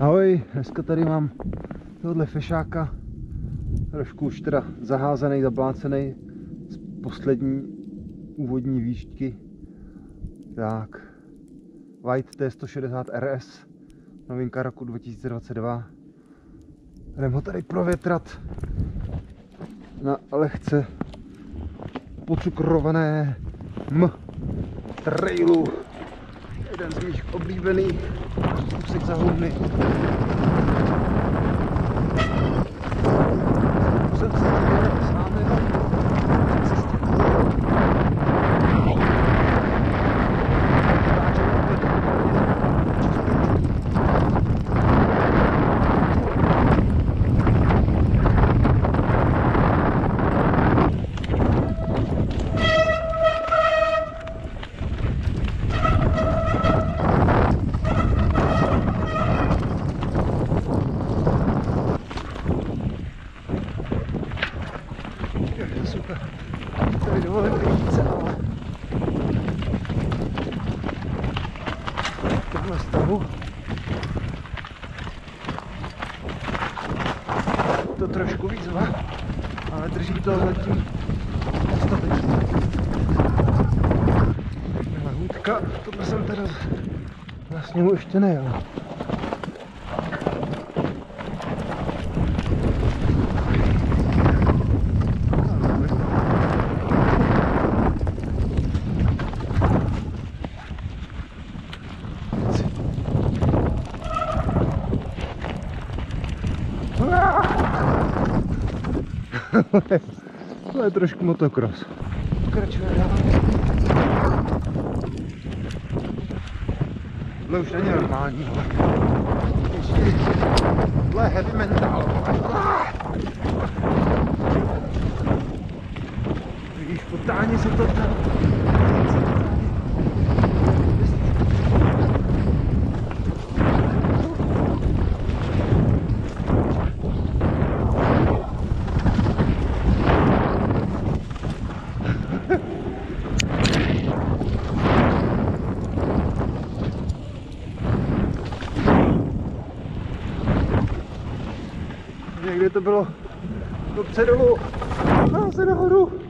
Ahoj, dneska tady mám tohle fešáka, trošku už teda zaházený, zablácený z poslední úvodní výšťky. Tak, White T160 RS, novinka roku 2022. Jdem ho tady provětrat na lehce pocukrované M trailu. Jeden z mých oblíbených kusek za hubny. Jsem se tady s námi na cestě. Je, super. Tady dovolím více, ale v tomhle stavu to trošku výzva, ale drží to zatím dostatečně. Tohle jsem teda vlastně mu ještě nejel. to je trošku motocross. Pokračuje dál. Tohle už není normální, ale ještě tohle je heavy metal. Vidíš, potáni se to tam. Někdy to bylo dopředu, no se nahoru.